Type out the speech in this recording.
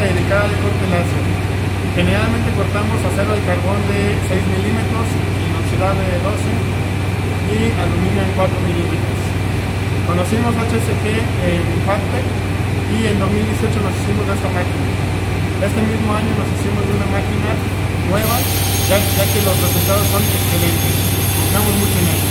dedicada al corte láser. Generalmente cortamos acero de carbón de 6 milímetros, inoxidable de 12 y aluminio en 4 milímetros. Conocimos HSG en Impacte y en 2018 nos hicimos de esta máquina. Este mismo año nos hicimos de una máquina nueva, ya, que los resultados son excelentes. Estamos mucho en